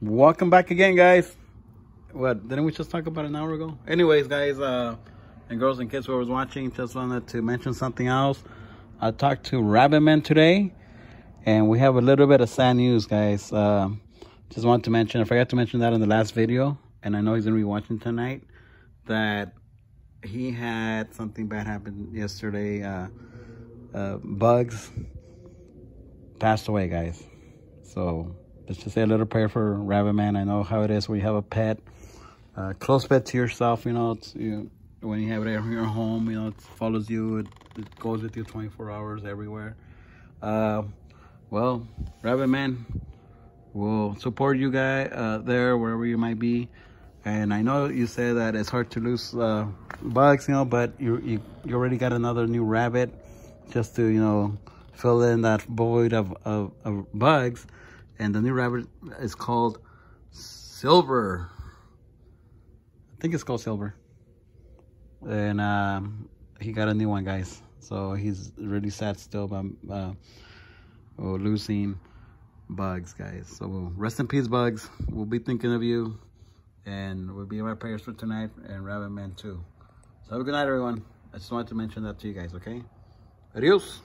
welcome back again guys. What didn't we just talk about an hour ago? Anyways guys uh and girls and kids who was watching just wanted to mention something else. I talked to rabbit man today and we have a little bit of sad news guys. Uh, just want to mention i forgot to mention that in the last video and i know he's gonna be watching tonight that he had something bad happen yesterday. Uh, uh bugs passed away guys. So let's just say a little prayer for Rabbit Man. I know how it is when you have a pet, uh, close pet to yourself. You know, you when you have it in your home, you know, it follows you. It, it goes with you 24 hours everywhere. Uh, well, Rabbit Man will support you guys uh, there wherever you might be. And I know you said that it's hard to lose uh, bugs, you know, but you, you you already got another new rabbit just to you know fill in that void of, of, of bugs and the new rabbit is called Silver. I think it's called Silver. And um, he got a new one, guys. So he's really sad still about uh, losing bugs, guys. So rest in peace, bugs. We'll be thinking of you. And we'll be in my prayers for tonight and Rabbit Man too. So have a good night, everyone. I just wanted to mention that to you guys, okay? Adios.